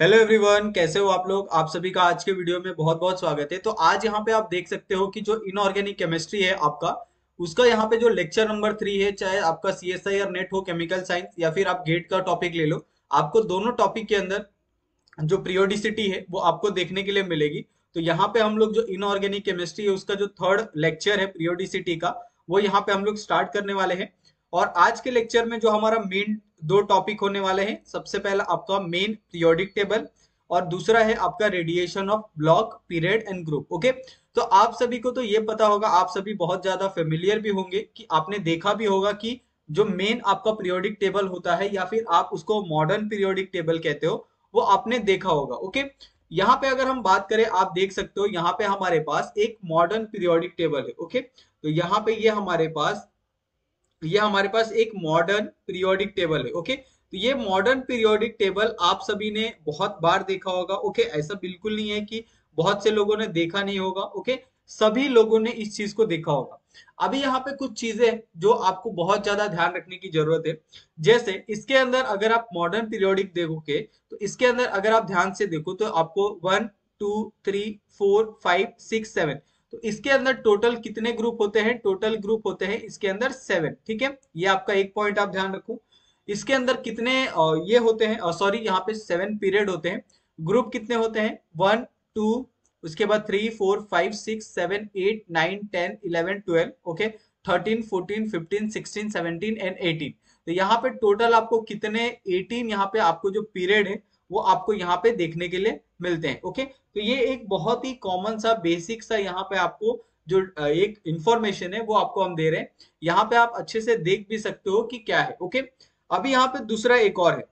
Hello everyone कैसे हो आप लोग? आप सभी का आज के वीडियो में बहुत बहुत स्वागत है। तो आज यहाँ पे आप देख सकते हो कि जो इनऑर्गेनिक केमिस्ट्री है आपका, उसका यहाँ पे जो लेक्चर नंबर थ्री है, चाहे आपका सी एस आई और नेट हो केमिकल साइंस या फिर आप गेट का टॉपिक ले लो, आपको दोनों टॉपिक के अंदर जो प्रियोडिसिटी है, वो आपको देखने के लिए मिलेगी। तो यहाँ पे हम लोग जो इनऑर्गेनिक केमिस्ट्री है, उसका जो थर्ड लेक्चर है प्रियोडिसिटी का, वो यहाँ पे हम लोग स्टार्ट करने वाले हैं। और आज के लेक्चर में जो हमारा मेन दो टॉपिक होने वाले हैं, सबसे पहला आपका मेन पीरियोडिक टेबल और दूसरा है आपका radiation of block period and group okay तो आप सभी को तो ये पता होगा, आप सभी बहुत ज़्यादा फेमिलियर भी होंगे कि आपने देखा भी होगा कि जो मेन आपका पीरियोडिक टेबल होता है या फिर आप उसको मॉडर्न पीरियोडिक टेबल कहते हो, वो आपने देखा होगा ओके यहाँ पे अगर हम बात करें, आप देख सकते हो, यहाँ पे हमारे पास एक मॉडर्न पीरियोडिक टेबल है ओके तो यहाँ पे ये यह हमारे पास ये हमारे पास एक मॉडर्न पीरियोडिक टेबल है ओके तो ये मॉडर्न पीरियोडिक टेबल आप सभी ने बहुत बार देखा होगा ओके ऐसा बिल्कुल नहीं है कि बहुत से लोगों ने देखा नहीं होगा ओके सभी लोगों ने इस चीज़ को देखा होगा। अभी यहाँ पे कुछ चीज़ें जो आपको बहुत ज़्यादा ध्यान रखने की ज़रूरत है। जैसे इसके अंदर अगर आप मॉडर्न पीरियोडिक देखोगे तो इसके अंदर अगर आप ध्यान से देखो तो आपको one two three four five six seven तो इसके अंदर टोटल कितने ग्रुप होते हैं? टोटल ग्रुप होते हैं इसके अंदर सेवन ठीक है? ये आपका एक पॉइंट आप ध्यान रखो। इसके अंदर कितने ये होते हैं सॉरी यहाँ पे सेवन पीरियड होते हैं। ग्रुप कितने होते हैं? वन टू उसके बाद three four five six seven eight nine ten eleven twelve okay thirteen fourteen fifteen sixteen seventeen and eighteen तो यहाँ पे टोटल आपको कितने एटीन यहाँ पे आपको जो पीरियड है, वो आपको यहाँ पे देखने के लिए मिलते हैं ओके तो ये एक बहुत ही कॉमन सा बेसिक सा यहाँ पे आपको जो एक इंफॉर्मेशन है, वो आपको हम दे रहे हैं। यहाँ पे आप अच्छे से देख भी सकते हो कि क्या है ओके अभी यहाँ पे दूसरा एक और है।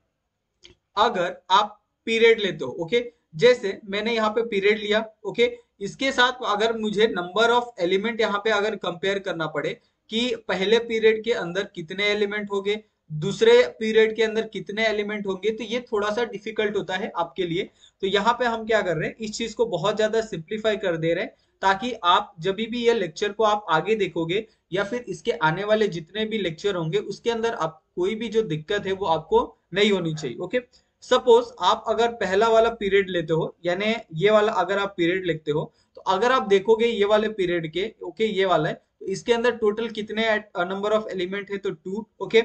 अगर आप पीरियड लेते हो ओके जैसे मैंने यहाँ पे पीरियड लिया ओके इसके साथ अगर मुझे नंबर ऑफ़ एलिमेंट यहाँ पे अगर कंपेयर करना पड़े कि पहले पीरियड के अंदर कितने एलिमेंट हो गए दूसरे पीरियड के अंदर कितने एलिमेंट होंगे तो ये थोड़ा सा डिफ़िकल्ट होता है आपके लिए। तो यहाँ पे हम क्या कर रहे हैं, इस चीज़ को बहुत ज़्यादा सिंप्लीफाई कर दे रहे हैं, ताकि आप जब भी ये लेक्चर को आप आगे देखोगे, या फिर इसके आने वाले जितने भी लेक्चर होंगे, उसके अंदर आप कोई भी जो दिक्कत है, वो आपको नहीं होनी चाहिए, ओके? सपोज़ आप अगर पहला वाला पीरियड लेते हो, यानी ये वाला अगर आप पीरियड लिखते हो तो अगर आप देखोगे ये वाले पीरियड के, ओके, ये वाला है तो इसके अंदर टोटल कितने नंबर ऑफ़ एलिमेंट है तो टू, ओके?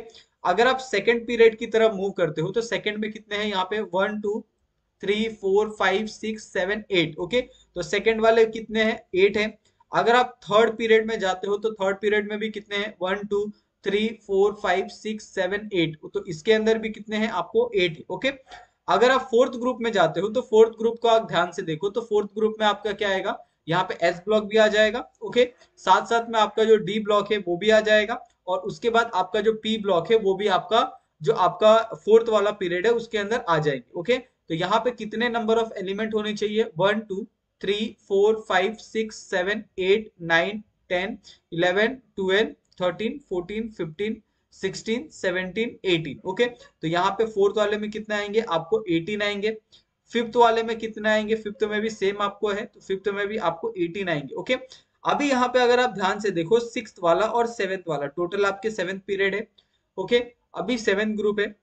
अगर आप सेकेंड पीरियड की तरफ़ मूव करते हो तो सेकेंड में कितने हैं यहाँ पे? One two three four five six seven eight okay तो सेकेंड वाले कितने हैं? एट है। अगर आप थर्ड पीरियड में जाते हो तो थर्ड पीरियड में भी कितने हैं? One two three four five six seven eight तो इसके अंदर भी कितने हैं? आपको एट ओके अगर आप फोर्थ ग्रुप में जाते हो तो फोर्थ ग्रुप को आप ध्यान से देखो तो फोर्थ ग्रुप में आपका क्या आएगा? यहाँ पे एस ब्लॉक भी आ जाएगा ओके साथ साथ में आपका जो डी ब्लॉक है, वो भी आ जाएगा। और उसके बाद आपका जो पी ब्लॉक है, वो भी आपका, जो आपका फोर्थ वाला पीरियड है, उसके अंदर आ जाएँगे ओके तो यहाँ पे कितने नंबर ऑफ़ एलिमेंट होने चाहिए? One two three four five six seven eight nine ten eleven twelve thirteen fourteen fifteen sixteen seventeen eighteen okay तो यहाँ पे फोर्थ वाले में कितने आएँगे? आपको एटीन आएँगे। फिफ्थ वाले में कितने आएँगे? फिफ्थ में भी सेम आपको है तो फिफ्थ में भी आपको एटीन आएँगे ओके अभी यहाँ पे अगर आप ध्यान से देखो सिक्स वाला और सेवेंथ वाला टोटल आपके सेवेंथ पीरियड है ओके अभी सेवेंथ ग्रुप है।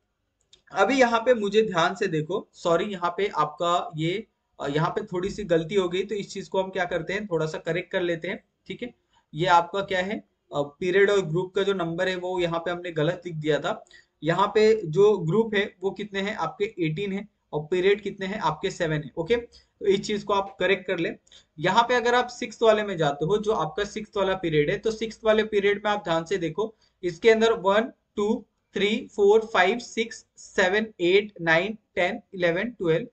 अभी यहाँ पे मुझे ध्यान से देखो सॉरी यहाँ पे आपका ये यहाँ पे थोड़ी सी गलती हो गई तो इस चीज़ को हम क्या करते हैं थोड़ा सा करेक्ट कर लेते हैं, ठीक है? ये आपका क्या है पीरियड और ग्रुप का जो नंबर है, वो यहाँ पे हमने गलत लिख दिया था। यहाँ पे जो ग्रुप है, वो कितने हैं, आपके 18 है, और पीरियड कितने हैं, आपके सेवन है ओके तो इस चीज़ को आप करेक्ट कर ले। यहाँ पे अगर आप सिक्स वाले में जाते हो, जो आपका सिक्स वाला पीरियड है तो सिक्स वाले पीरियड में आप ध्यान से देखो, इसके अंदर one two three four five six seven eight nine ten eleven twelve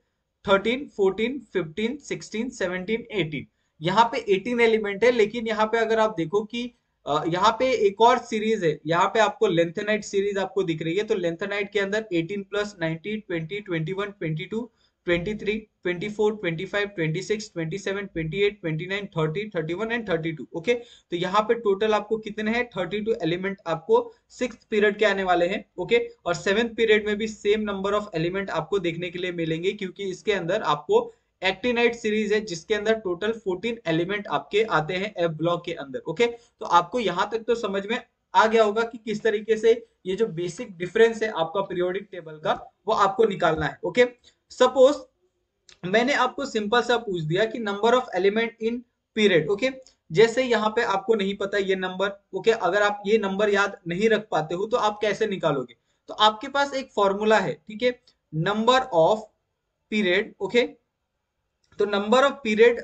thirteen fourteen fifteen sixteen seventeen eighteen यहाँ पे एटीन एलिमेंट है, लेकिन यहाँ पे अगर आप देखो कि यहाँ पे एक और सीरीज़ है, यहाँ पे आपको लेंथनाइट सीरीज़ आपको दिख रही है तो लेंथनाइट के अंदर 18 प्लस 90 20 21 22 23 24 25 26 27 28 29 30 31 एंड 32 ओके तो यहाँ पे टोटल आपको कितने हैं? 32 एलिमेंट आपको सिक्स पीरियड के आने वाले हैं ओके और सेवेंथ पीरियड में भी सेम नंबर ऑफ़ एलिमेंट आपको देखने के लिए मिलेंगे, क्योंकि इसके अंदर आपको एक्टिनाइट सीरीज़ है, जिसके अंदर टोटल 14 एलिमेंट आपके आते हैं एफ़ ब्लॉक के अंदर ओके तो आपको यहाँ तक तो समझ में आ गया होगा कि किस तरीके से ये जो बेसिक डिफरेंस है आपका पीरियोडिक टेबल का, वो आपको निकालना है ओके सपोज़ मैंने आपको सिंपल सा पूछ दिया कि number of element in period okay जैसे यहाँ पे आपको नहीं पता ये नंबर ओके अगर आप ये नंबर याद नहीं रख पाते हो तो आप कैसे निकालोगे? तो आपके पास एक फॉर्मूला है, ठीक है? नंबर ऑफ़ पीरियड ओके तो number of period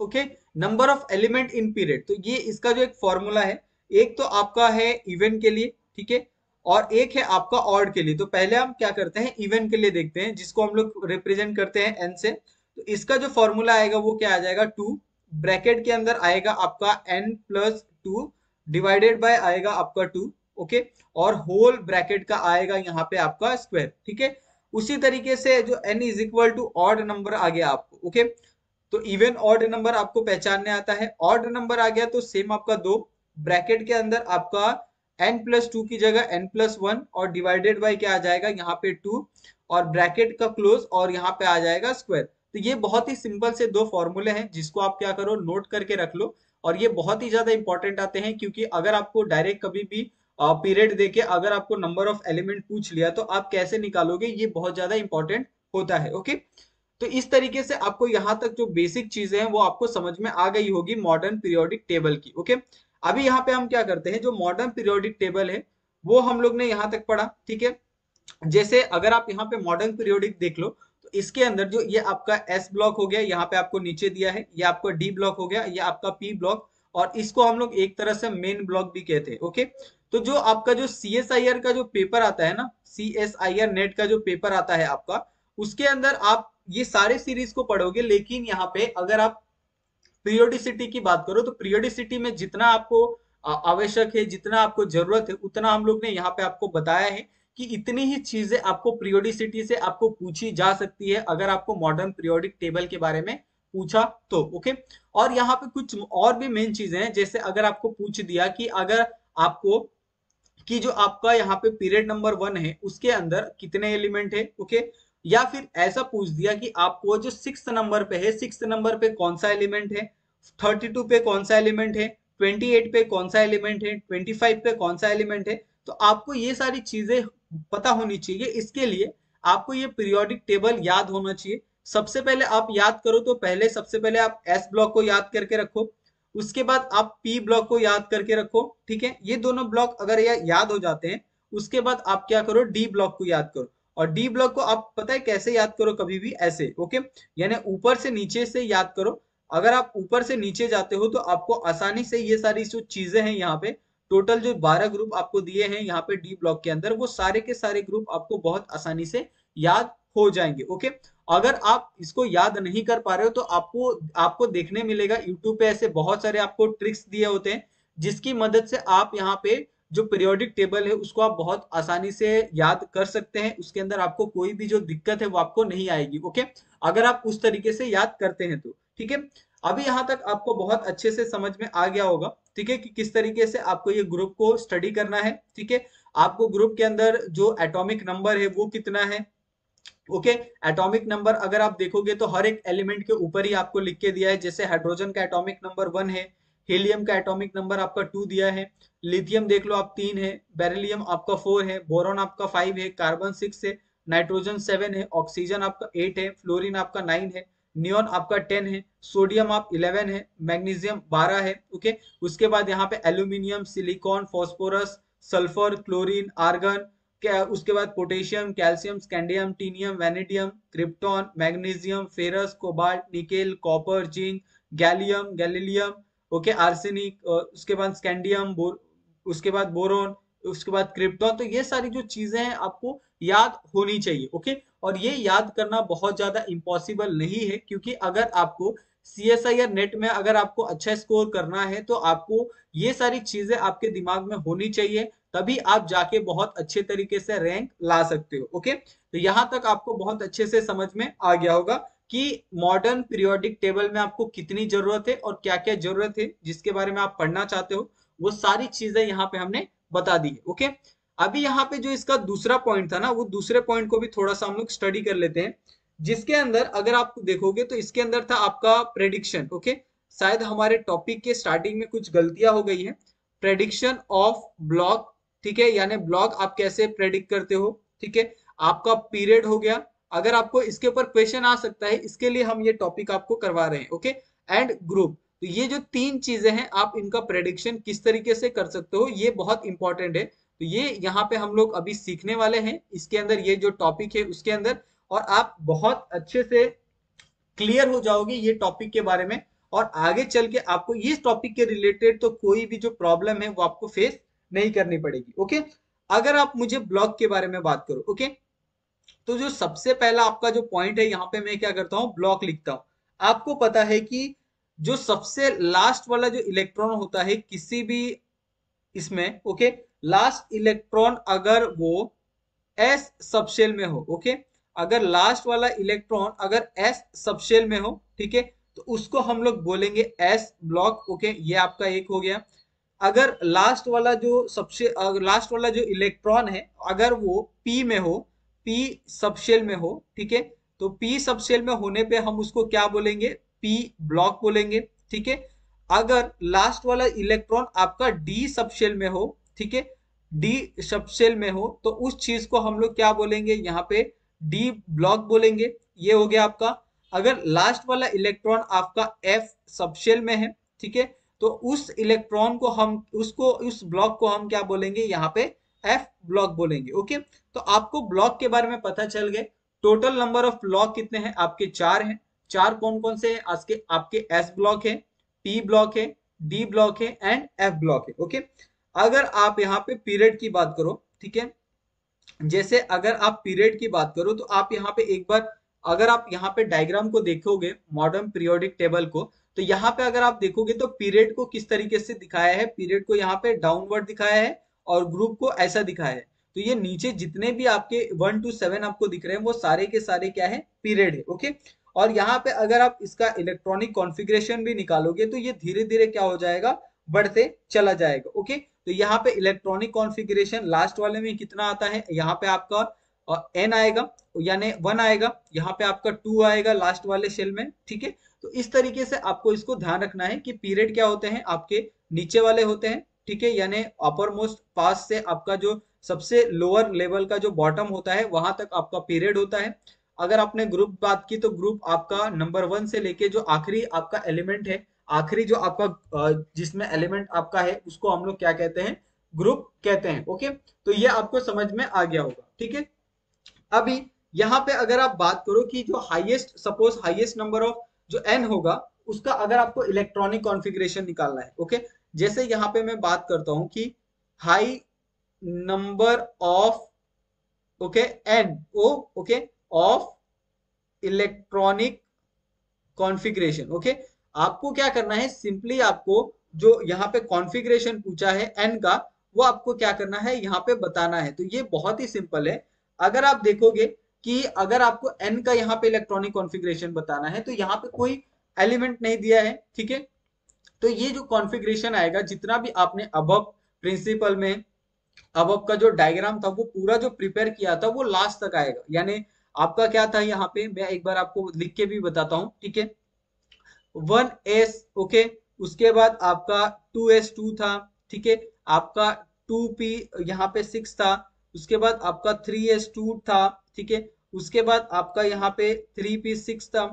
okay number of element in period तो ये इसका जो एक फॉर्मूला है, एक तो आपका है इवन के लिए, ठीक है? और एक है आपका ऑड के लिए। तो पहले हम क्या करते हैं इवन के लिए देखते हैं, जिसको हम लोग रिप्रेजेंट करते हैं एन से। तो इसका जो फॉर्मूला आएगा, वो क्या आ जाएगा? टू ब्रैकेट के अंदर आएगा आपका n plus two divided by आएगा आपका टू ओके और होल ब्रैकेट का आएगा यहाँ पे आपका स्क्वायर ठीक है? उसी तरीके से जो n is equal to odd number आ गया आपको ओके तो इवन ऑड नंबर आपको पहचानने आता है। ऑड नंबर आ गया तो सेम आपका दो। ब्रैकेट के अंदर आपका एन प्लस टू की जगह एन प्लस वन और डिवाइडेड बाई क्या आ जाएगा? यहाँ पे टू और ब्रैकेट का क्लोज और यहाँ पे आ जाएगा स्क्वायर तो ये बहुत ही सिंपल से दो फॉर्मूले हैं, जिसको आप क्या करो नोट करके रख लो। और ये बहुत ही ज़्यादा इंपॉर्टेंट आते हैं, क्योंकि अगर आपको डायरेक्ट कभी भी पीरियड देके अगर आपको नंबर ऑफ़ एलिमेंट पूछ लिया तो आप कैसे निकालोगे? ये बहुत ज़्यादा इंपॉर्टेंट होता है ओके तो इस तरीके से आपको यहाँ तक जो बेसिक चीज़ें हैं, वो आपको समझ में आ गई होगी मॉडर्न पीरियोडिक टेबल की ओके अभी यहाँ पे हम क्या करते हैं, जो मॉडर्न पीरियोडिक टेबल है, वो हम लोग ने यहाँ तक पढ़ा, ठीक है? जैसे अगर आप यहाँ पे मॉडर्न पीरियोडिक देख लो तो इसके अंदर जो ये आपका एस ब्लॉक हो गया, यहाँ पे आपको नीचे दिया है, ये आपका डी ब्लॉक हो गया, ये आपका पी ब्लॉक और इसको हम लोग एक तरह से मेन ब्लॉक भी कहते हैं ओके तो जो आपका जो सी एस आई आर का जो पेपर आता है ना C S I R NET का जो पेपर आता है आपका, उसके अंदर आप ये सारे सीरीज़ को पढ़ोगे, लेकिन यहाँ पे अगर आप पीरियोडिसिटी की बात करो तो पीरियोडिसिटी में जितना आपको आवश्यक है, जितना आपको ज़रूरत है, उतना हम लोग ने यहाँ पे आपको बताया है कि इतनी ही चीज़ें आपको पीरियोडिसिटी से आपको पूछी जा सकती है, अगर आपको मॉडर्न पीरियोडिक टेबल के बारे में पूछा तो ओके और यहाँ पे कुछ और भी मेन चीज़ें हैं, जैसे अगर आपको पूछ दिया कि अगर आपको, कि जो आपका यहाँ पे पीरियड नंबर वन है, उसके अंदर कितने एलिमेंट है ओके या फिर ऐसा पूछ दिया कि आपको जो सिक्स नंबर पे है सिक्स नंबर पे कौन सा एलिमेंट है? थर्टी टू पे कौन सा एलिमेंट है? ट्वेंटी एट पे कौन सा एलिमेंट है? ट्वेंटी फाइव पे कौन सा एलिमेंट है? तो आपको ये सारी चीज़ें पता होनी चाहिए। इसके लिए आपको ये पीरियोडिक टेबल याद होना चाहिए। सबसे पहले आप याद करो तो पहले, सबसे पहले आप एस ब्लॉक को याद करके रखो। उसके बाद आप पी ब्लॉक को याद करके रखो, ठीक है? ये दोनों ब्लॉक अगर याद हो जाते हैं, उसके बाद आप क्या करो? डी ब्लॉक को याद करो। और डी ब्लॉक को आप पता है कैसे याद करो कभी भी? ऐसे ओके यानी ऊपर से नीचे से याद करो। अगर आप ऊपर से नीचे जाते हो तो आपको आसानी से ये सारी जो चीज़ें हैं यहाँ पे टोटल जो 12 ग्रुप आपको दिए हैं यहाँ पे डी ब्लॉक के अंदर, वो सारे के सारे ग्रुप आपको बहुत आसानी से याद हो जाएँगे ओके अगर आप इसको याद नहीं कर पा रहे हो तो आपको आपको देखने मिलेगा यूट्यूब पे ऐसे बहुत सारे आपको ट्रिक्स दिए होते हैं, जिसकी मदद से आप यहाँ पे जो पीरियोडिक टेबल है, उसको आप बहुत आसानी से याद कर सकते हैं। उसके अंदर आपको कोई भी जो दिक्कत है, वो आपको नहीं आएगी ओके अगर आप उस तरीके से याद करते हैं तो ठीक है? अभी यहाँ तक आपको बहुत अच्छे से समझ में आ गया होगा, ठीक है? कि किस तरीके से आपको ये ग्रुप को स्टडी करना है, ठीक है? आपको ग्रुप के अंदर जो एटॉमिक नंबर है, वो कितना है ओके एटॉमिक नंबर अगर आप देखोगे तो हर एक एलिमेंट के ऊपर ही आपको लिख के दिया है, जैसे हाइड्रोजन का एटॉमिक नंबर वन है हीलियम का एटॉमिक नंबर आपका टू दिया है, लिथियम देख लो आप तीन है, बेरिलियम आपका फोर है, बोरॉन आपका फाइव है, कार्बन सिक्स है, नाइट्रोजन सेवन है, ऑक्सीजन आपका एट है, फ्लोरिन आपका नाइन है, नियोन आपका टेन है, सोडियम आप इलेवन है, मैग्नीशियम बारह है, ओके? उसके बाद यहाँ पे aluminium, silicon, phosphorus, sulphur, chlorine, argon, क्या उसके बाद potassium, calcium, scandium, titanium vanadium krypton, magnesium, ferrous, cobalt, nickel, copper, zinc, gallium, gallium okay, arsenic उसके बाद स्कैंडियम उसके बाद बोरोन, उसके बाद क्रिप्टॉन तो ये सारी जो चीज़ें हैं आपको याद होनी चाहिए, ओके? और ये याद करना बहुत ज़्यादा इम्पॉसिबल नहीं है, क्योंकि अगर आपको C S I R NET में अगर आपको अच्छा स्कोर करना है तो आपको ये सारी चीज़ें आपके दिमाग में होनी चाहिए, तभी आप जाके बहुत अच्छे तरीके से रैंक ला सकते हो, ओके? तो यहाँ तक आपको बहुत अच्छे से समझ में आ गया होगा। कि मॉडर्न पीरियोडिक टेबल में आपको कितनी ज़रूरत है और क्या क्या ज़रूरत है, जिसके बारे में आप पढ़ना चाहते हो, वो सारी चीज़ें यहाँ पे हमने बता दी है ओके अभी यहाँ पे जो इसका दूसरा पॉइंट था ना, वो दूसरे पॉइंट को भी थोड़ा सा हम लोग स्टडी कर लेते हैं, जिसके अंदर अगर आप देखोगे तो इसके अंदर था आपका प्रेडिक्शन ओके शायद हमारे टॉपिक के स्टार्टिंग में कुछ गलतियाँ हो गई है। प्रेडिक्शन ऑफ़ ब्लॉक ठीक है? यानी ब्लॉक आप कैसे प्रेडिक्ट करते हो, ठीक है? आपका पीरियड हो गया अगर आपको इसके ऊपर क्वेश्चन आ सकता है, इसके लिए हम ये टॉपिक आपको करवा रहे हैं ओके एंड ग्रुप तो ये जो तीन चीज़ें हैं, आप इनका प्रेडिक्शन किस तरीके से कर सकते हो, ये बहुत इंपॉर्टेंट है। तो ये यहाँ पे हम लोग अभी सीखने वाले हैं, इसके अंदर ये जो टॉपिक है उसके अंदर, और आप बहुत अच्छे से क्लियर हो जाओगे ये टॉपिक के बारे में, और आगे चल के आपको इस टॉपिक के रिलेटेड तो कोई भी जो प्रॉब्लम है वो आपको फेस नहीं करनी पड़ेगी ओके अगर आप मुझे ब्लॉग के बारे में बात करो ओके तो जो सबसे पहला आपका जो पॉइंट है, यहाँ पे मैं क्या करता हूँ ब्लॉक लिखता हूँ। आपको पता है कि जो सबसे लास्ट वाला जो इलेक्ट्रॉन होता है, किसी भी इसमें ओके लास्ट इलेक्ट्रॉन अगर वो एस सबशेल में हो ओके अगर लास्ट वाला इलेक्ट्रॉन अगर एस सबशेल में हो, ठीक है? तो उसको हम लोग बोलेंगे एस ब्लॉक ओके ये आपका एक हो गया। अगर लास्ट वाला जो सबसे लास्ट वाला जो इलेक्ट्रॉन है, अगर वो पी में हो पी सबशेल में हो, ठीक है? तो पी सबशेल में होने पे हम उसको क्या बोलेंगे? पी ब्लॉक बोलेंगे, ठीक है? अगर लास्ट वाला इलेक्ट्रॉन आपका डी सबशेल में हो, ठीक है? डी सबशेल में हो तो उस चीज़ को हम लोग क्या बोलेंगे? यहाँ पे डी ब्लॉक बोलेंगे। ये हो गया आपका। अगर लास्ट वाला इलेक्ट्रॉन आपका एफ़ सबशेल में है, ठीक है? तो उस इलेक्ट्रॉन को हम, उसको, उस ब्लॉक को हम क्या बोलेंगे? यहाँ पे एफ़ ब्लॉक बोलेंगे ओके तो आपको ब्लॉक के बारे में पता चल गए टोटल नंबर ऑफ़ ब्लॉक कितने हैं? आपके चार हैं। चार कौन कौन से हैं? आपके आपके एस ब्लॉक है पी ब्लॉक है डी ब्लॉक है एंड एफ़ ब्लॉक है ओके अगर आप यहाँ पे पीरियड की बात करो, ठीक है? जैसे अगर आप पीरियड की बात करो तो आप यहाँ पे एक बार, अगर आप यहाँ पे डायग्राम को देखोगे मॉडर्न पीरियोडिक टेबल को तो यहाँ पे अगर आप देखोगे तो पीरियड को किस तरीके से दिखाया है? पीरियड को यहाँ पे डाउनवर्ड दिखाया है। और ग्रुप को ऐसा दिखा है। तो ये नीचे जितने भी आपके वन टू सेवन आपको दिख रहे हैं, वो सारे के सारे क्या है? पीरियड है ओके और यहाँ पे अगर आप इसका इलेक्ट्रॉनिक कॉन्फ़िगरेशन भी निकालोगे तो ये धीरे धीरे क्या हो जाएगा? बढ़ते चला जाएगा ओके तो यहाँ पे इलेक्ट्रॉनिक कॉन्फ़िगरेशन लास्ट वाले में कितना आता है? यहाँ पे आपका एन आएगा, यानी वन आएगा, यहाँ पे आपका टू आएगा लास्ट वाले सेल में, ठीक है? तो इस तरीके से आपको इसको ध्यान रखना है कि पीरियड क्या होते हैं? आपके नीचे वाले होते हैं ठीक है, यानी अपर मोस्ट पास से आपका जो सबसे लोअर लेवल का जो बॉटम होता है, वहाँ तक आपका पीरियड होता है। अगर आपने ग्रुप बात की तो ग्रुप आपका नंबर वन से लेके जो आखिरी आपका एलिमेंट है, आखिरी जो आपका जिसमें एलिमेंट आपका है, उसको हम लोग क्या कहते हैं? ग्रुप कहते हैं ओके तो ये आपको समझ में आ गया होगा, ठीक है? अभी यहाँ पे अगर आप बात करो कि जो highest suppose highest number of जो एन होगा, उसका अगर आपको इलेक्ट्रॉनिक कॉन्फ़िगरेशन निकालना है ओके जैसे यहाँ पे मैं बात करता हूँ कि high number of okay n O okay of electronic configuration okay आपको क्या करना है? सिंपली आपको जो यहाँ पे कॉन्फ़िगरेशन पूछा है एन का, वो आपको क्या करना है? यहाँ पे बताना है। तो ये बहुत ही सिंपल है। अगर आप देखोगे कि अगर आपको एन का यहाँ पे इलेक्ट्रॉनिक कॉन्फ़िगरेशन बताना है तो यहाँ पे कोई एलिमेंट नहीं दिया है, ठीक है? तो ये जो कॉन्फ़िगरेशन आएगा, जितना भी आपने अब प्रिंसिपल में अब का जो डायग्राम था, वो पूरा जो प्रिपेयर किया था, वो लास्ट तक आएगा। यानी आपका क्या था यहाँ पे? मैं एक बार आपको लिख के भी बताता हूँ, ठीक है? वन एस ओके उसके बाद आपका टू एस टू था, ठीक है? आपका टू पी यहाँ पे सिक्स था, उसके बाद आपका थ्री एस टू था, ठीक है? उसके बाद आपका यहाँ पे थ्री पी सिक्स था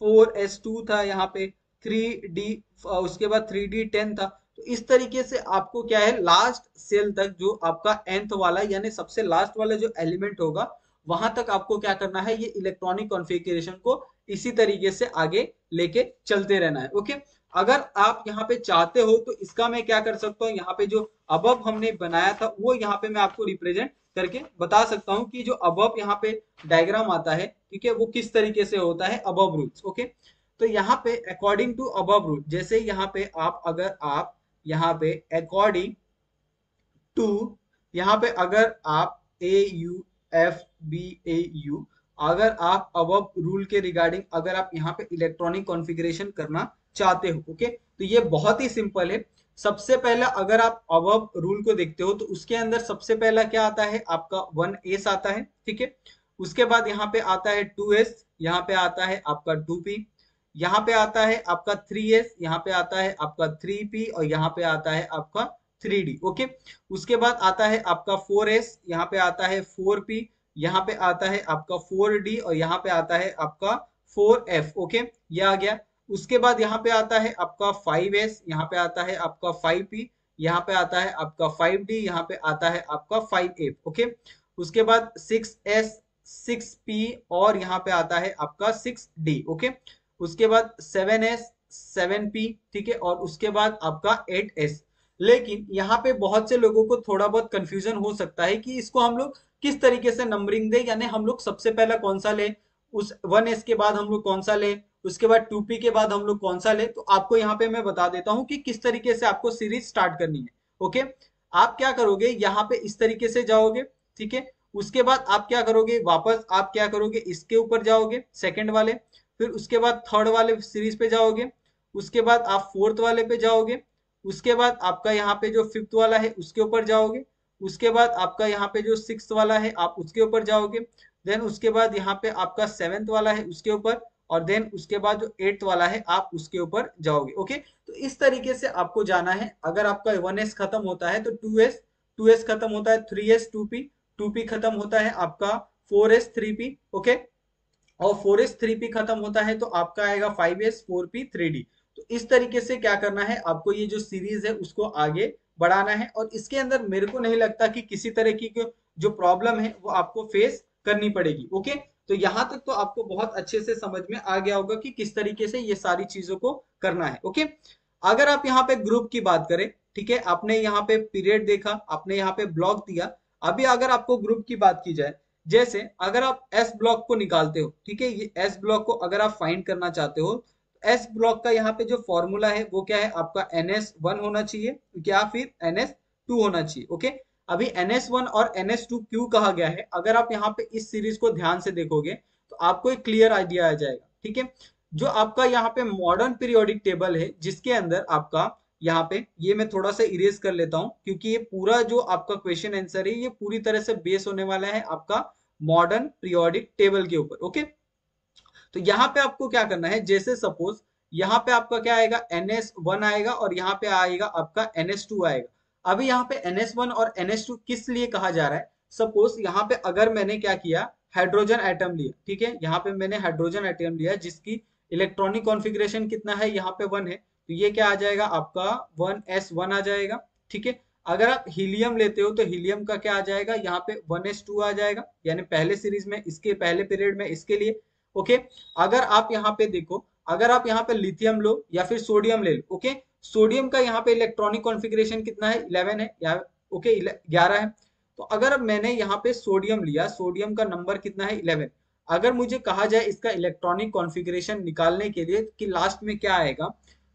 फोर एस टू था यहाँ पे थ्री डी उसके बाद थ्री डी टेन था। तो इस तरीके से आपको क्या है लास्ट सेल तक जो आपका एंथ वाला, यानी सबसे लास्ट वाला जो एलिमेंट होगा, वहाँ तक आपको क्या करना है, ये इलेक्ट्रॉनिक कॉन्फ़िगरेशन को इसी तरीके से आगे लेके चलते रहना है। ओके अगर आप यहाँ पे चाहते हो तो इसका मैं क्या कर सकता हूँ, यहाँ पे जो अब हमने बनाया था, वो यहाँ पे मैं आपको रिप्रेजेंट करके बता सकता हूँ कि जो अब यहाँ पे डायग्राम आता है, ठीक है, वो किस तरीके से होता है अब रूल्स ओके तो यहाँ पे अकॉर्डिंग टू अब रूल जैसे यहाँ पे आप, अगर आप यहाँ पे अकॉर्डिंग टू यहाँ पे अगर आप A U F B A U अगर आप अब रूल के रिगार्डिंग अगर आप यहाँ पे इलेक्ट्रॉनिक कॉन्फ़िगरेशन करना चाहते हो ओके तो ये बहुत ही सिंपल है। सबसे पहला, अगर आप अब रूल को देखते हो तो उसके अंदर सबसे पहला क्या आता है? आपका वन एस आता है, ठीक है? उसके बाद यहाँ पे आता है टू एस यहाँ पे आता है आपका टू पी यहाँ पे आता है आपका थ्री एस यहाँ पे आता है आपका थ्री पी और यहाँ पे आता है आपका थ्री डी ओके उसके बाद आता है आपका फोर एस यहाँ पे आता है फोर पी यहाँ पे आता है आपका फोर डी और यहाँ पे आता है आपका फोर एफ़ ओके ये आ गया उसके बाद यहाँ पे आता है आपका फाइव एस यहाँ पे आता है आपका फाइव पी यहाँ पे आता है आपका फाइव डी यहाँ पे आता है आपका फाइव एफ़ ओके उसके बाद सिक्स एस सिक्स पी और यहाँ पे आता है आपका सिक्स डी ओके उसके बाद सेवन एस सेवन पी ठीक है? और उसके बाद आपका एट एस लेकिन यहाँ पे बहुत से लोगों को थोड़ा बहुत कंफ्यूजन हो सकता है कि इसको हम लोग किस तरीके से नंबरिंग दे, यानी हम लोग सबसे पहला कौन सा ले? उस वन एस के बाद हम लोग कौन सा ले? उसके बाद टू पी के बाद हम लोग कौन सा ले? तो आपको यहाँ पे मैं बता देता हूँ कि किस तरीके से आपको सीरीज़ स्टार्ट करनी है ओके आप क्या करोगे? यहाँ पे इस तरीके से जाओगे, ठीक है? उसके बाद आप क्या करोगे? वापस आप क्या करोगे? इसके ऊपर जाओगे सेकेंड वाले। फिर उसके बाद थर्ड वाले सीरीज़ पे जाओगे, उसके बाद आप फोर्थ वाले पे जाओगे, उसके बाद आपका यहाँ पे जो फिफ्थ वाला है, उसके ऊपर जाओगे, उसके बाद आपका यहाँ पे जो सिक्स वाला है, आप उसके ऊपर जाओगे देन उसके बाद यहाँ पे आपका सेवेंथ वाला है उसके ऊपर, और देन उसके बाद जो एट्थ वाला है, आप उसके ऊपर जाओगे ओके तो इस तरीके से आपको जाना है। अगर आपका वन एस खत्म होता है तो टू एस टू एस खत्म होता है three S two P two P खत्म होता है आपका four S three P okay और फोर एस थ्री पी खत्म होता है तो आपका आएगा five S four P three D तो इस तरीके से क्या करना है, आपको ये जो सीरीज़ है, उसको आगे बढ़ाना है और इसके अंदर मेरे को नहीं लगता कि किसी तरह की जो प्रॉब्लम है, वो आपको फेस करनी पड़ेगी ओके तो यहाँ तक तो आपको बहुत अच्छे से समझ में आ गया होगा कि किस तरीके से ये सारी चीज़ों को करना है ओके अगर आप यहाँ पे ग्रुप की बात करें, ठीक है? आपने यहाँ पे पीरियड देखा, आपने यहाँ पे ब्लॉक दिया। अभी अगर आपको ग्रुप की बात की जाए जैसे अगर आप एस ब्लॉक को निकालते हो, ठीक है, ये एस ब्लॉक को अगर आप फाइंड करना चाहते हो एस ब्लॉक का यहाँ पे जो फॉर्मूला है, वो क्या है? आपका एन एस वन होना चाहिए या फिर एन एस टू होना चाहिए ओके अभी एन एस वन और एन एस टू क्यू कहा गया है? अगर आप यहाँ पे इस सीरीज़ को ध्यान से देखोगे तो आपको एक क्लियर आइडिया आ जाएगा, ठीक है? जो आपका यहाँ पे मॉडर्न पीरियोडिक टेबल है, जिसके अंदर आपका यहाँ पे, ये मैं थोड़ा सा इरेज कर लेता हूँ, क्योंकि ये पूरा जो आपका क्वेश्चन आंसर है, ये पूरी तरह से बेस होने वाला है, आपका मॉडर्न पीरियोडिक टेबल के ऊपर, ओके? तो यहाँ पे आपको क्या करना है, जैसे सपोज़ यहाँ पे आपका क्या आएगा, एन एस वन आएगा और यहाँ पे आएगा आपका एन एस टू आएगा। अभी यहाँ पे एन एस वन और एन एस टू किस लिए कहा जा रहा है? सपोज़ यहाँ पे अगर मैंने क्या किया, हाइड्रोजन एटम लिया, ठीक है? यहाँ पे मैंने हाइड्रोजन एटम लिया, जिसकी इलेक्ट्रॉनिक कॉन्फ़िगरेशन कितना है, यहाँ पे वन है तो ये क्या आ जाएगा, आपका वन एस वन आ जाएगा, ठीक है? अगर आप हीलियम लेते हो तो हीलियम का क्या आ जाएगा? यहाँ पे वन एस टू आ जाएगा, यानी पहले सीरीज़ में, इसके पहले पीरियड में, इसके लिए। ओके अगर आप यहाँ पे देखो, अगर आप यहाँ पे लिथियम लो या फिर सोडियम ले लो ओके सोडियम का यहाँ पे इलेक्ट्रॉनिक कॉन्फ़िगरेशन कितना है? इलेवन है, या ओके ग्यारह है। तो अगर मैंने यहाँ पे सोडियम लिया सोडियम का नंबर कितना है? इलेवन अगर मुझे कहा जाए इसका इलेक्ट्रॉनिक कॉन्फ़िगरेशन निकालने के लिए कि लास्ट में क्या आएगा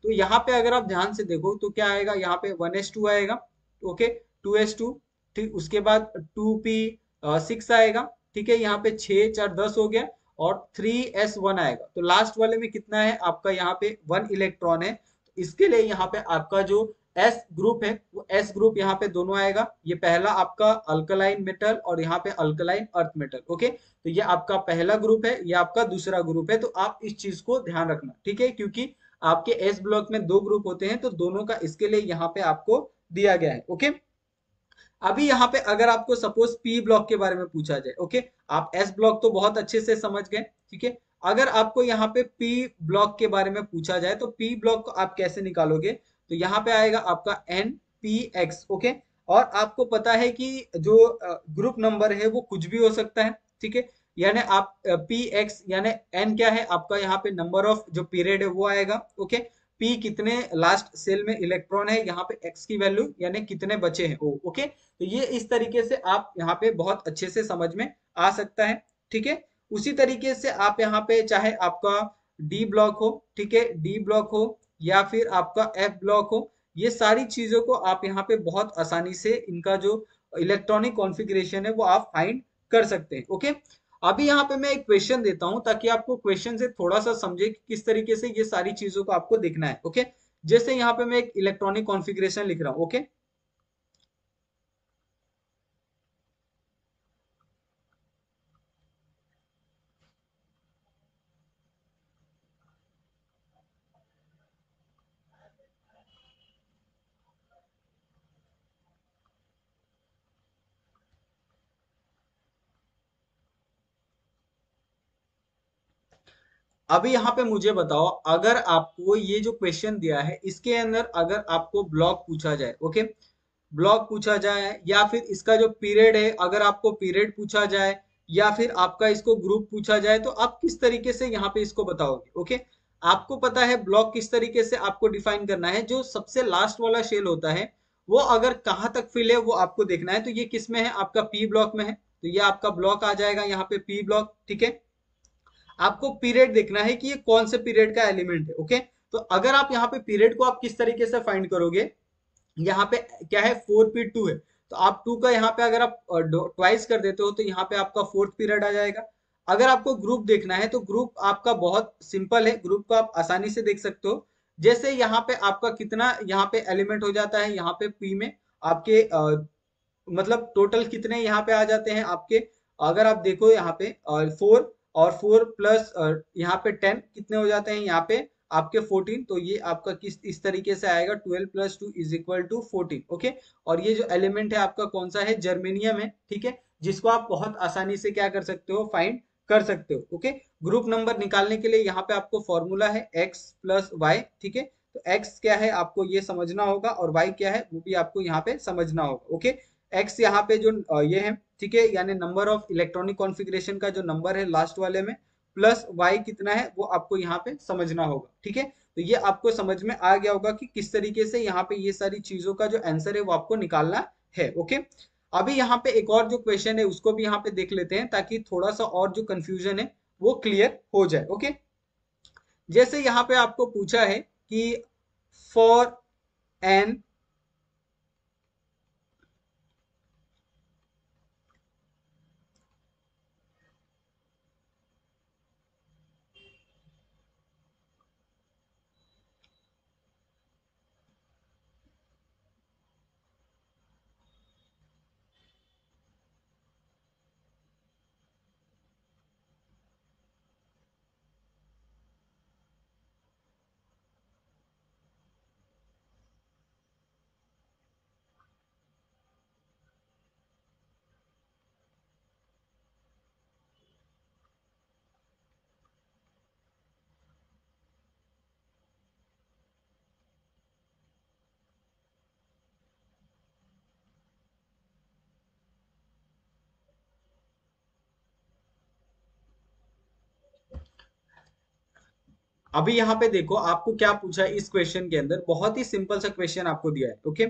तो यहाँ पे अगर आप ध्यान से देखो तो क्या आएगा? यहाँ पे वन एस टू आएगा। ओके टू एस टू ठीक, उसके बाद टू पी सिक्स आएगा, ठीक है, यहाँ पे छह, चार, दस हो गया, और थ्री एस वन आएगा। तो लास्ट वाले में कितना है? आपका यहाँ पे वन इलेक्ट्रॉन है तो इसके लिए यहाँ पे आपका जो एस ग्रुप है, वो एस ग्रुप यहाँ पे दोनों आएगा। ये पहला आपका अल्कलाइन मेटल और यहाँ पे अल्कलाइन अर्थ मेटल ओके? तो ये आपका पहला ग्रुप है, ये आपका दूसरा ग्रुप है तो आप इस चीज़ को ध्यान रखना, ठीक है? क्योंकि आपके एस ब्लॉक में दो ग्रुप होते हैं तो दोनों का इसके लिए यहाँ पे आपको दिया गया है ओके अभी यहाँ पे अगर आपको सपोज़ पी ब्लॉक के बारे में पूछा जाए ओके आप एस ब्लॉक तो बहुत अच्छे से समझ गए, ठीक है? अगर आपको यहाँ पे पी ब्लॉक के बारे में पूछा जाए तो पी ब्लॉक को आप कैसे निकालोगे? तो यहाँ पे आएगा आपका एन पी एक्स ओके और आपको पता है कि जो ग्रुप नंबर है, वो कुछ भी हो सकता है, ठीक है? यानी आप पी एक्स यानी एन क्या है? आपका यहाँ पे नंबर ऑफ़ जो पीरियड है, वो आएगा ओके पी कितने लास्ट सेल में इलेक्ट्रॉन है? यहाँ पे एक्स की वैल्यू यानी कितने बचे हैं? ओ ओके तो ये इस तरीके से आप यहाँ पे बहुत अच्छे से समझ में आ सकता है, ठीक है? उसी तरीके से आप यहाँ पे चाहे आपका डी ब्लॉक हो, ठीक है? डी ब्लॉक हो, या फिर आपका एफ़ ब्लॉक हो, ये सारी चीज़ों को आप यहाँ पे बहुत आसानी से इनका जो इलेक्ट्रॉनिक कॉन्फ़िगरेशन है, वो आप फाइंड कर सकते हैं ओके अभी यहाँ पे मैं एक क्वेश्चन देता हूँ ताकि आपको क्वेश्चन से थोड़ा सा समझे कि किस तरीके से ये सारी चीज़ों को आपको देखना है ओके जैसे यहाँ पे मैं एक इलेक्ट्रॉनिक कॉन्फ़िगरेशन लिख रहा हूँ ओके अभी यहाँ पे मुझे बताओ, अगर आपको ये जो क्वेश्चन दिया है, इसके अंदर अगर आपको ब्लॉक पूछा जाए ओके ब्लॉक पूछा जाए, या फिर इसका जो पीरियड है, अगर आपको पीरियड पूछा जाए, या फिर आपका इसको ग्रुप पूछा जाए तो आप किस तरीके से यहाँ पे इसको बताओगे ओके आपको पता है ब्लॉक किस तरीके से आपको डिफाइन करना है, जो सबसे लास्ट वाला शेल होता है, वो अगर कहाँ तक फिल है, वो आपको देखना है तो ये किसमें है? आपका पी ब्लॉक में है तो ये आपका ब्लॉक आ जाएगा यहाँ पे पी ब्लॉक ठीक है? आपको पीरियड देखना है कि ये कौन से पीरियड का एलिमेंट है ओके? तो अगर आप यहाँ पे पीरियड को आप किस तरीके से फाइंड करोगे यहाँ पे क्या है फोर पी टू है तो आप टू का यहाँ पे अगर आप ट्वाइस कर देते हो तो यहाँ पे आपका फोर्थ पीरियड आ जाएगा। अगर आपको ग्रुप देखना है तो ग्रुप आपका बहुत सिंपल है ग्रुप को आप आसानी से देख सकते हो। जैसे यहाँ पे आपका कितना यहाँ पे एलिमेंट हो जाता है यहाँ पे पी में आपके आ, मतलब टोटल कितने यहाँ पे आ जाते हैं आपके? अगर आप देखो यहाँ पे फोर और फोर प्लस यहाँ पे टेन कितने हो जाते हैं? यहाँ पे आपके फोर्टीन तो ये आपका किस, इस तरीके से आएगा, twelve plus two is equal to fourteen, okay? और ये जो एलिमेंट है आपका कौन सा है? जर्मेनियम है, ठीक है? जिसको आप बहुत आसानी से क्या कर सकते हो? फाइंड कर सकते हो, ओके? ग्रुप नंबर निकालने के लिए यहाँ पे आपको फॉर्मूला है एक्स प्लस वाई, ठीक है? तो एक्स क्या है? आपको ये समझना होगा और वाई क्या है? वो भी आपको यहाँ पे समझना होगा, ओके? एक्स यहाँ पे जो ये है, ठीक है, यानी नंबर ऑफ़ इलेक्ट्रॉनिक कॉन्फ़िगरेशन का जो नंबर है लास्ट वाले में प्लस वाई कितना है, वो आपको यहाँ पे समझना होगा, ठीक है? तो ये आपको समझ में आ गया होगा कि किस तरीके से यहाँ पे ये सारी चीज़ों का जो आंसर है वो आपको निकालना है ओके अभी यहाँ पे एक और जो क्वेश्चन है, उसको भी यहाँ पे देख लेते हैं, ताकि थोड़ा सा और जो कंफ्यूजन है, वो क्लियर हो जाए ओके जैसे यहाँ पे आपको पूछा है कि फॉर एन अभी यहाँ पे देखो, आपको क्या पूछा है इस क्वेश्चन के अंदर? बहुत ही सिंपल सा क्वेश्चन आपको दिया है ओके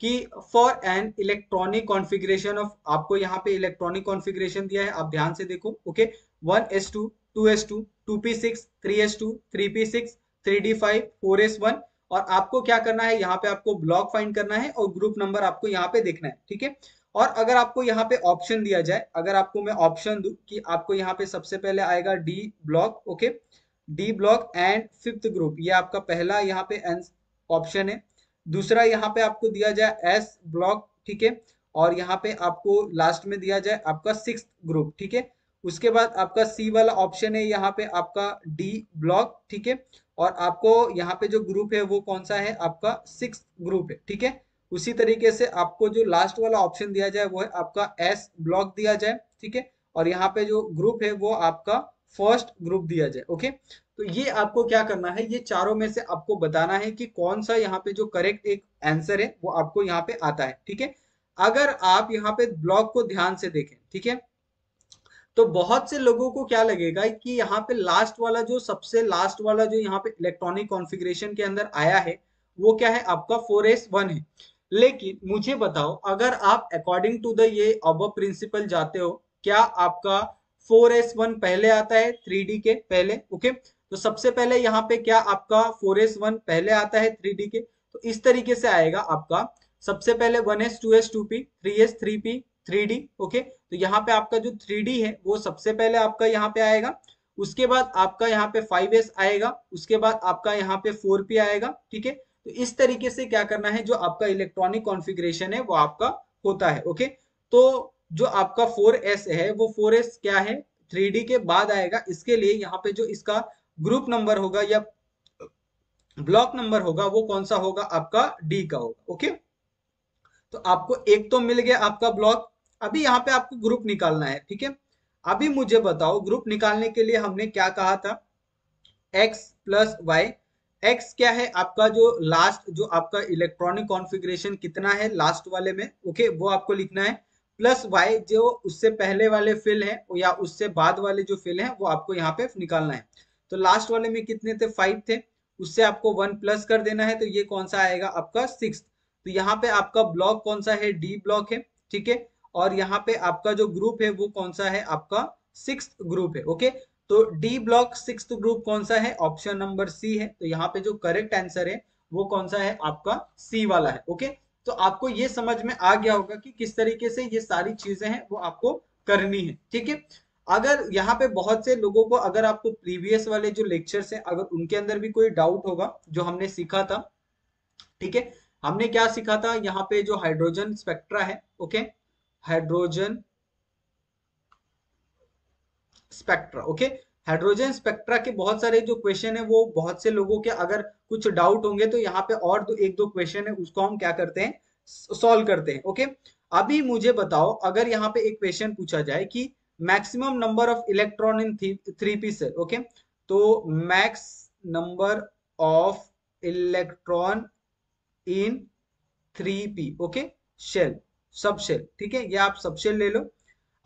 कि for n electronic configuration of आपको यहाँ पे इलेक्ट्रॉनिक कॉन्फ़िगरेशन दिया है, आप ध्यान से देखो okay one S two two S two two P six three S two three P six three D five four S one और आपको क्या करना है? यहाँ पे आपको ब्लॉक फाइंड करना है और ग्रुप नंबर आपको यहाँ पे देखना है, ठीक है? और अगर आपको यहाँ पे ऑप्शन दिया जाए, अगर आपको मैं ऑप्शन दू कि आपको यहाँ पे सबसे पहले आएगा D block okay D block and fifth group, ये आपका पहला यहाँ पे ऑप्शन है। दूसरा यहाँ पे आपको दिया जाए एस ब्लॉक, ठीक है? और यहाँ पे आपको लास्ट में दिया जाए आपका सिक्स ग्रुप, ठीक है? उसके बाद आपका सी वाला ऑप्शन है, यहाँ पे आपका डी ब्लॉक, ठीक है? और आपको यहाँ पे जो ग्रुप है, वो कौन सा है? आपका सिक्स ग्रुप है, ठीक है? उसी तरीके से आपको जो लास्ट वाला ऑप्शन दिया जाए, वो है आपका एस ब्लॉक दिया जाए, ठीक है? और यहाँ पे जो ग्रुप है, वो आपका फ़र्स्ट ग्रुप दिया जाए ओके तो ये आपको क्या करना है, ये चारों में से आपको बताना है कि कौन सा यहाँ पे जो करेक्ट एक आंसर है, वो आपको यहाँ पे आता है, ठीक है? अगर आप यहाँ पे ब्लॉक को ध्यान से देखें, ठीक है? तो बहुत से लोगों को क्या लगेगा कि यहाँ पे लास्ट वाला जो सबसे लास्ट वाला जो यहाँ पे इलेक्ट्रॉनिक कॉन्फ़िगरेशन के अंदर आया है, वो क्या है, आपका फोर एस वन है। लेकिन मुझे बताओ, अगर आप अकॉर्डिंग टू द ये अब प्रिंसिपल जाते हो, क्या आपका फोर एस वन पहले आता है थ्री डी के पहले ओके तो सबसे पहले यहाँ पे क्या आपका फोर एस वन पहले आता है थ्री डी के? तो इस तरीके से आएगा आपका। सबसे पहले one S, two S, two P, three S, three P three D okay तो यहाँ पे आपका जो थ्री डी है, वो सबसे पहले आपका यहाँ पे आएगा। उसके बाद आपका यहाँ पे फाइव एस आएगा, उसके बाद आपका यहाँ पे फोर पी आएगा, ठीक है? तो इस तरीके से क्या करना है, जो आपका इलेक्ट्रॉनिक कॉन्फ़िगरेशन है, वो आपका होता है ओके तो जो आपका फोर एस है वो फोर एस क्या है? थ्री डी के बाद आएगा। इसके लिए यहाँ पे जो इसका ग्रुप नंबर होगा या ब्लॉक नंबर होगा वो कौन सा होगा? आपका डी का होगा ओके? तो आपको एक तो मिल गया आपका ब्लॉक। अभी यहाँ पे आपको ग्रुप निकालना है ठीक है? अभी मुझे बताओ ग्रुप निकालने के लिए हमने क्या कहा था? एक्स प्लस वाई एक्स क्या है? आपका जो लास्ट जो आपका इलेक्ट्रॉनिक कॉन्फ़िगरेशन कितना है लास्ट वाले में ओके? okay, वो आपको लिखना है। प्लस वाई जो उससे पहले वाले फिल है, या उससे बाद वाले जो फिल है, वो आपको यहाँ पे निकालना है। तो लास्ट वाले में कितने थे? फाइव थे। उससे आपको वन प्लस कर देना है तो ये कौन सा आएगा आपका सिक्स तो यहाँ पे आपका ब्लॉक कौन सा है? डी ब्लॉक है, ठीक है? और यहाँ पे आपका जो ग्रुप है, वो कौन सा है? आपका सिक्स ग्रुप है ओके तो डी ब्लॉक सिक्स ग्रुप कौन सा है? ऑप्शन नंबर सी है। तो यहाँ पे जो करेक्ट आंसर है, वो कौन सा है? आपका सी वाला है ओके तो आपको ये समझ में आ गया होगा कि किस तरीके से ये सारी चीज़ें हैं, वो आपको करनी है, ठीक है? अगर यहाँ पे बहुत से लोगों को अगर आपको प्रीवियस वाले जो लेक्चर्स हैं, अगर उनके अंदर भी कोई डाउट होगा, जो हमने सीखा था, ठीक है? हमने क्या सीखा था? यहाँ पे जो हाइड्रोजन स्पेक्ट्रा है, okay? Hydrogen spectra, okay? Hydrogen spectra के बहुत सारे जो क्वेश्चन है, वो बहुत से लोगों के अगर कुछ डाउट होंगे तो यहाँ पे और दो, एक दो क्वेश्चन है, उसको हम क्या करते हैं? सॉल्व करते हैं ओके अभी मुझे बताओ, अगर यहाँ पे एक क्वेश्चन पूछा जाए कि maximum number of electron in three P shell okay तो max number of electron in three P okay shell sub shell ठीक है? ये आप सब शेल ले लो।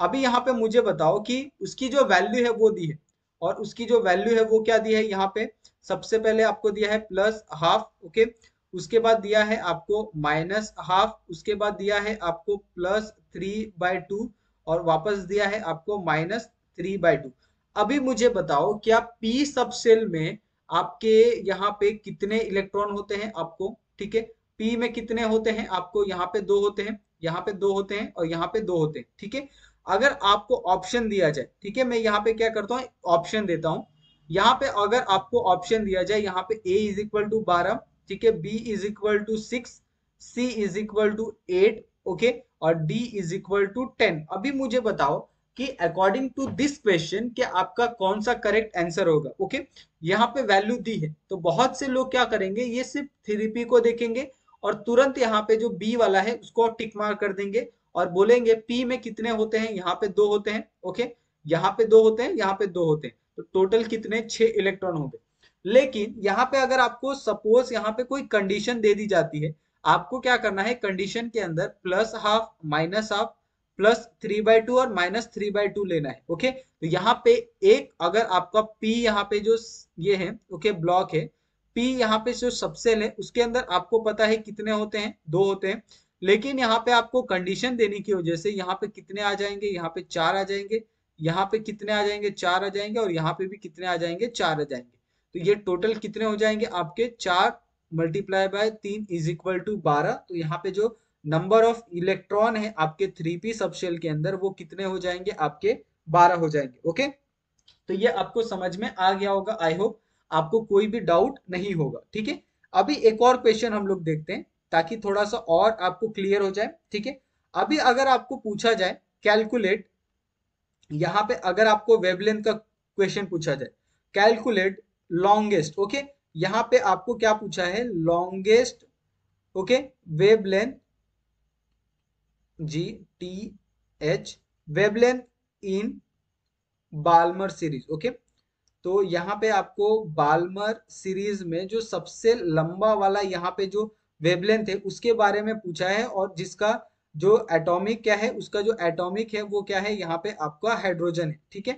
अभी यहाँ पे मुझे बताओ कि उसकी जो वैल्यू है, वो दी है। और उसकी जो वैल्यू है वो क्या दी है यहाँ पे? सबसे पहले आपको दिया है प्लस हाफ़ ओके उसके बाद दिया है आपको माइनस हाफ़ उसके बाद दिया है आपको प्लस थ्री बाय टू और वापस दिया है आपको माइनस थ्री बाय टू अभी मुझे बताओ, क्या पी सब सेल में आपके यहाँ पे कितने इलेक्ट्रॉन होते हैं आपको? ठीक है? पी में कितने होते हैं आपको? यहाँ पे दो होते हैं, यहाँ पे दो होते हैं और यहाँ पे दो होते हैं, ठीक है? अगर आपको ऑप्शन दिया जाए, ठीक है, मैं यहाँ पे क्या करता हूँ ऑप्शन देता हूँ यहाँ पे अगर आपको ऑप्शन दिया जाए, यहाँ पे ए इज़ इक्वल टू बारह, ठीक है B is equal to six C is equal to eight okay और D is equal to ten अभी मुझे बताओ कि अकॉर्डिंग टू दिस क्वेश्चन कि आपका कौन सा करेक्ट आंसर होगा ओके okay? यहाँ पे वैल्यू दी है तो बहुत से लोग क्या करेंगे, ये सिर्फ़ थ्री को देखेंगे और तुरंत यहाँ पे जो बी वाला है, उसको टिक मार कर देंगे और बोलेंगे, पी में कितने होते हैं? यहाँ पे दो होते हैं, ओके? यहाँ पे दो होते हैं, यहाँ पे दो होते हैं। तो टोटल कितने? छह इलेक्ट्रॉन होंगे। लेकिन यहाँ पे अगर आपको सपोज़ यहाँ पे कोई कंडीशन दे दी जाती है, आपको क्या करना है? कंडीशन के अंदर plus half minus half plus three by two और माइनस थ्री बाय टू लेना है, ओके? तो यहाँ पे एक, अगर आपका पी यहाँ पे जो ये है, ओके ब्लॉक है पी यहाँ पे जो सबसेल है, उसके अंदर आपको पता है कितने होते हैं? दो होते हैं। लेकिन यहाँ पे आपको कंडीशन देने की वजह से यहाँ पे कितने आ जाएँगे? यहाँ पे चार आ जाएँगे। यहाँ पे कितने आ जाएँगे? चार आ जाएँगे और यहाँ पे भी कितने आ जाएँगे? चार आ जाएँगे। तो ये टोटल कितने हो जाएँगे आपके? चार मल्टीप्लाई बाय तीन इज़ इक्वल टू बारह। तो यहाँ पे जो नंबर ऑफ़ इलेक्ट्रॉन है आपके थ्री पी सबशेल के अंदर, वो कितने हो जाएँगे? आपके बारह हो जाएँगे। ओके तो ये आपको समझ में आ गया होगा आई होप आपको कोई भी डाउट नहीं होगा। ठीक है? अभी एक और क्वेश्चन हम लोग देखते हैं। ताकि थोड़ा सा और आपको क्लियर हो जाए, ठीक है? अभी अगर आपको पूछा जाए कैलकुलेट यहाँ पे अगर आपको वेबलेंथ का क्वेश्चन पूछा जाए कैलकुलेट लॉन्गेस्ट ओके यहाँ पे आपको क्या पूछा है? Longest okay wavelength G T H wavelength in Balmer series okay तो यहाँ पे आपको बालमर सीरीज़ में जो सबसे लंबा वाला यहाँ पे जो वेबलेंथ है, उसके बारे में पूछा है और जिसका जो एटॉमिक क्या है, उसका जो एटॉमिक है, वो क्या है, यहाँ पे आपका हाइड्रोजन है, ठीक है?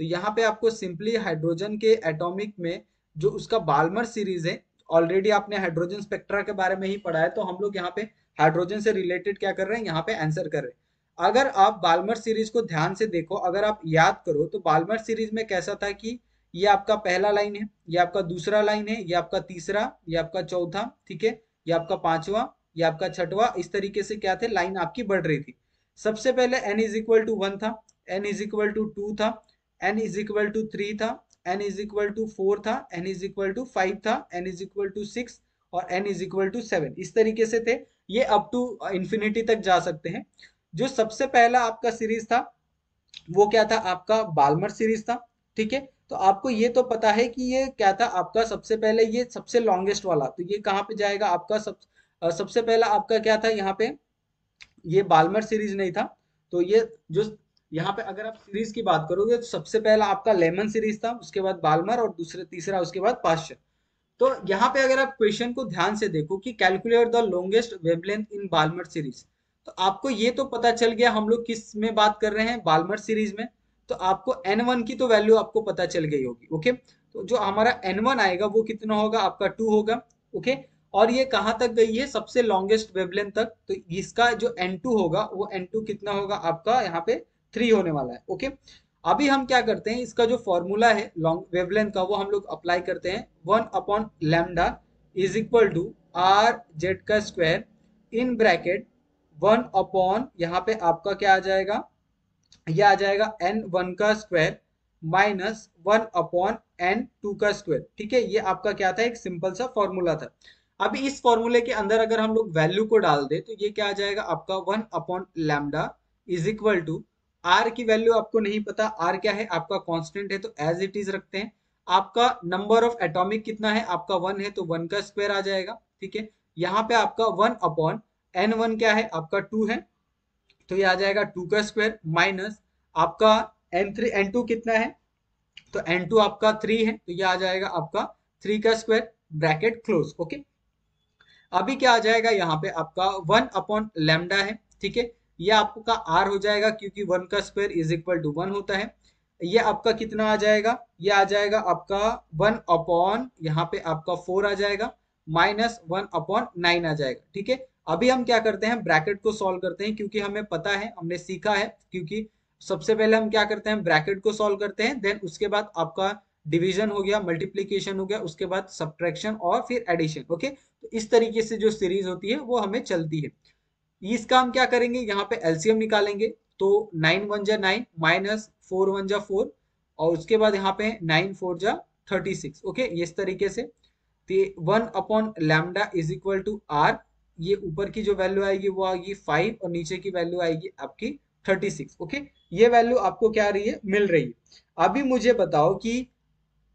तो यहाँ पे आपको सिंपली हाइड्रोजन के एटॉमिक में जो उसका बालमर सीरीज़ है ऑलरेडी आपने हाइड्रोजन स्पेक्ट्रा के बारे में ही पढ़ा है तो हम लोग यहाँ पे हाइड्रोजन से रिलेटेड क्या कर रहे हैं, यहाँ पे आंसर कर रहे हैं। अगर आप बालमर सीरीज़ को ध्यान से देखो, अगर आप याद करो तो बालमर सीरीज़ में कैसा था कि ये आपका पहला लाइन है, ये आपका दूसरा लाइन है, ये आपका तीसरा, ये आपका चौथा, ठीक है? ये आपका पांचवा, ये आपका छठवा, इस तरीके से क्या थे, लाइन आपकी बढ़ रही थी। सबसे पहले N is equal to one था N is equal to two था N is equal to three था N is equal to four था N is equal to five था N is equal to six और N is equal to seven इस तरीके से थे, ये अप टू इंफिनिटी तक जा सकते हैं। जो सबसे पहला आपका सीरीज़ था, वो क्या था, आपका बालमर सीरीज़ था, ठीक है? तो आपको ये तो पता है कि ये क्या था? आपका सबसे पहले ये सबसे लॉन्गेस्ट वाला। तो ये कहाँ पे जाएगा? आपका सब सबसे पहला आपका क्या था यहाँ पे? ये बालमर सीरीज़ नहीं था। तो ये जो यहाँ पे अगर आप सीरीज़ की बात करोगे तो सबसे पहला आपका लेमन सीरीज़ था, उसके बाद बालमर और दूसरे, तीसरा उसके बाद पास्चर तो यहाँ पे अगर आप क्वेश्चन को ध्यान से देखो कि calculate the longest wavelength in Balmer series तो आपको ये तो पता चल गया, हम लोग किसमें बात कर रहे हैं? बालमर सीरीज़ में। तो आपको N1 की तो वैल्यू आपको पता चल गई होगी ओके तो जो हमारा N1 आएगा वो कितना होगा? आपका टू होगा ओके और ये कहाँ तक गई है? सबसे लॉन्गेस्ट वेवलेंथ तक तो इसका जो N2 होगा, वो N2 कितना होगा? आपका यहाँ पे थ्री होने वाला है ओके अभी हम क्या करते हैं? इसका जो फॉर्मूला है लॉन्ग वेवलेंथ का, वो हम लोग अप्लाई करते हैं। One upon lambda is equal to R Z का square in bracket one upon यहाँ पे आपका क्या आ जाएगा? ये आ जाएगा एन वन का square minus one upon N two का स्क्वायर ठीक है, ये आपका क्या था? एक सिंपल सा फॉर्मूला था। अभी इस फॉर्मूले के अंदर अगर हम लोग वैल्यू को डाल दे तो ये क्या आ जाएगा? आपका one upon lambda is equal to R की वैल्यू आपको नहीं पता। आर क्या है? आपका कॉन्स्टेंट है तो एज इट इज़ रखते हैं। आपका नंबर ऑफ़ एटॉमिक कितना है? आपका वन है तो वन का स्क्वायर आ जाएगा। ठीक है, यहाँ पे आपका वन अपॉन एन वन क्या है? आपका टू है। तो ये आ जाएगा टू का स्क्वायर माइनस आपका एन थ्री, एन टू कितना है? तो एन टू आपका थ्री है तो ये आ जाएगा आपका थ्री का स्क्वायर ब्रैकेट क्लोज, ओके? अभी क्या आ जाएगा? यहाँ पे आपका वन अपॉन लेमडा है, ठीक है? ये आपका आर हो जाएगा क्योंकि वन का square is equal to one होता है। ये आपका कितना आ जाएगा? ये आ जाएगा आपका वन अपॉन, यहाँ पे आपका फोर आ जाएगा, माइनस वन अपॉन नाइन आ जाएगा, ठीक है? अभी हम क्या करते हैं, ब्रैकेट को सॉल्व करते हैं, क्योंकि हमें पता है, हमने सीखा है, क्योंकि सबसे पहले हम क्या करते हैं, ब्रैकेट को सॉल्व करते हैं देन उसके बाद आपका डिवीज़न हो गया मल्टीप्लीकेशन हो गया, उसके बाद सब्ट्रैक्शन और फिर एडिशन ओके तो इस तरीके से जो सीरीज़ होती है, वो हमें चलती है। इसका हम क्या करेंगे, यहाँ पे एलसीएम निकालेंगे तो नाइन वन जा नाइन माइनस फोर वन जा फोर और उसके बाद यहाँ पे नाइन फोर जा थर्टी सिक्स ओके इस तरीके से। One upon lambda is equal to R ये ऊपर की जो वैल्यू आएगी वो आएगी फाइव और नीचे की वैल्यू आएगी आपकी थर्टी सिक्स ओके ये वैल्यू आपको क्या रही है? मिल रही है। अभी मुझे बताओ कि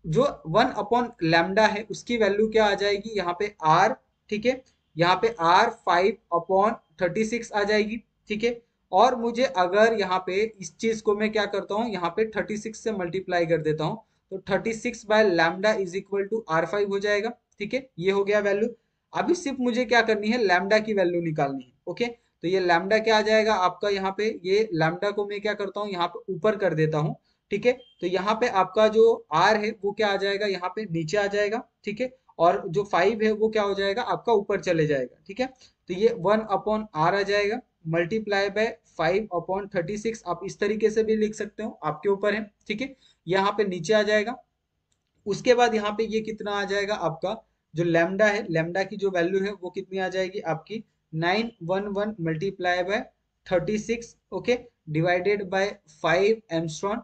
जो वन अपॉन लैमडा है, उसकी वैल्यू क्या आ जाएगी? यहाँ पे आर ठीक है? यहाँ पे R five upon thirty six आ जाएगी, ठीक है? और मुझे अगर यहाँ पे इस चीज़ को मैं क्या करता हूँ? यहाँ पे थर्टी सिक्स से मल्टीप्लाई कर देता हूँ तो thirty six by lambda is equal to R five हो जाएगा, ठीक है? ये हो गया वैल्यू अभी सिर्फ़ मुझे क्या करनी है? लैमडा की वैल्यू निकालनी है ओके तो ये लैमडा क्या आ जाएगा? आपका यहाँ पे ये लैमडा को मैं क्या करता हूँ? यहाँ पे ऊपर कर देता हूँ, ठीक है? तो यहाँ पे आपका जो आर है, वो क्या आ जाएगा? यहाँ पे नीचे आ जाएगा, ठीक है? और जो फाइव है, वो क्या हो जाएगा? आपका ऊपर चले जाएगा, ठीक है? तो ये वन अपॉन आर आ जाएगा multiply by five upon thirty six आप इस तरीके से भी लिख सकते हो, आपके ऊपर है, ठीक है? यहाँ पे नीचे आ जाएगा, उसके बाद यहाँ पे ये कितना आ जाएगा? आपका जो लेमडा है लेमडा की जो वैल्यू है, वो कितनी आ जाएगी आपकी? Nine one one multiply by thirty six okay divided by five angstrom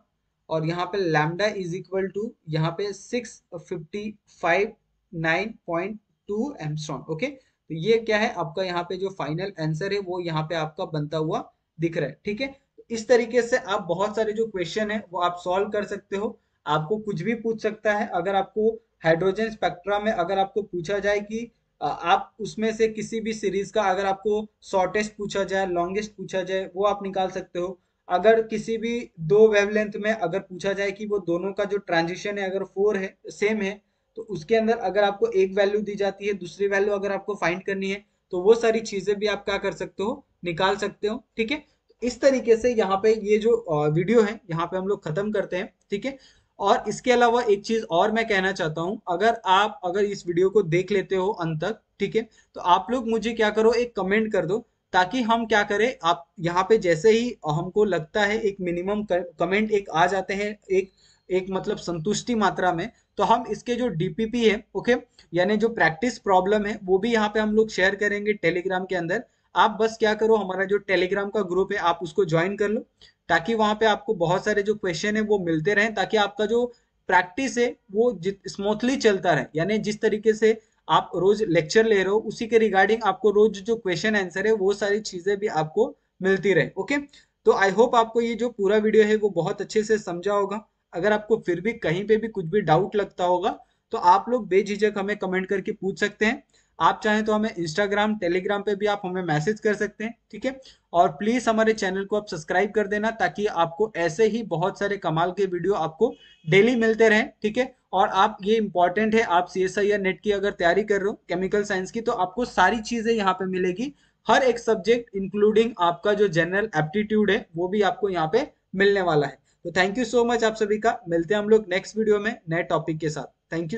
और यहाँ पे लैमडा इज़ इक्वल टू यहाँ पे six fifty five nine point two angstrom okay तो ये क्या है? आपका यहाँ पे जो फाइनल आंसर है, वो यहाँ पे आपका बनता हुआ दिख रहा है, ठीक है? इस तरीके से आप बहुत सारे जो क्वेश्चन है, वो आप सॉल्व कर सकते हो। आपको कुछ भी पूछ सकता है, अगर आपको हाइड्रोजन स्पेक्ट्रा में अगर आपको पूछा जाए कि आप उसमें से किसी भी सीरीज़ का अगर आपको शॉर्टेस्ट पूछा जाए, लॉन्गेस्ट पूछा जाए, वो आप निकाल सकते हो। अगर किसी भी दो वेवलेंथ में अगर पूछा जाए कि वो दोनों का जो ट्रांजिशन है, अगर फोर है सेम है तो उसके अंदर अगर आपको एक वैल्यू दी जाती है, दूसरी वैल्यू अगर आपको फाइंड करनी है तो वो सारी चीज़ें भी आप क्या कर सकते हो, निकाल सकते हो, ठीक है? इस तरीके से यहाँ पे ये जो वीडियो है, यहाँ पे हम लोग खत्म करते हैं, ठीक है? और इसके अलावा एक चीज़ और मैं कहना चाहता हूँ, अगर आप, अगर इस वीडियो को देख लेते हो अंत तक ठीक है तो आप लोग मुझे क्या करो, एक कमेंट कर दो, ताकि हम क्या करें, आप यहाँ पे जैसे ही हमको लगता है एक मिनिमम कमेंट एक आ जाते हैं, एक एक मतलब संतुष्टि मात्रा में तो हम इसके जो डीपीपी है ओके यानी जो प्रैक्टिस प्रॉब्लम है, वो भी यहाँ पे हम लोग शेयर करेंगे टेलीग्राम के अंदर। आप बस क्या करो, हमारा जो टेलीग्राम का ग्रुप है, आप उसको ज्वाइन कर लो। ताकि वहाँ पे आपको बहुत सारे जो क्वेश्चन है वो मिलते रहें, ताकि आपका जो प्रैक्टिस है वो स्मूथली चलता रहे। यानी जिस तरीके से आप रोज लेक्चर ले रहे हो, उसी के रिगार्डिंग आपको रोज जो क्वेश्चन आंसर है, वो सारी चीज़ें भी आपको मिलती रहे ओके तो आई होप आपको ये जो पूरा वीडियो है, वो बहुत अच्छे से समझा होगा। अगर आपको फिर भी कहीं पे भी कुछ भी डाउट लगता होगा तो आप लोग बेझिझक हमें कमेंट करके पूछ सकते हैं। आप चाहें तो हमें इंस्टाग्राम टेलीग्राम पे भी आप हमें मैसेज कर सकते हैं, ठीक है? और प्लीज़ हमारे चैनल को आप सब्सक्राइब कर देना ताकि आपको ऐसे ही बहुत सारे कमाल के वीडियो आपको डेली मिलते रहें, ठीक है? और आप, ये इंपॉर्टेंट है, आप सी एस आई या नेट की अगर तैयारी कर रहे हो केमिकल साइंस की तो आपको सारी चीज़ें यहाँ पे मिलेगी। हर एक सब्जेक्ट इंक्लूडिंग आपका जो जनरल एप्टीट्यूड है, वो भी आपको यहाँ पे मिलने वाला है। तो थैंक यू सो मच आप सभी का। मिलते हैं हम लोग नेक्स्ट वीडियो में नए टॉपिक के साथ। Thank you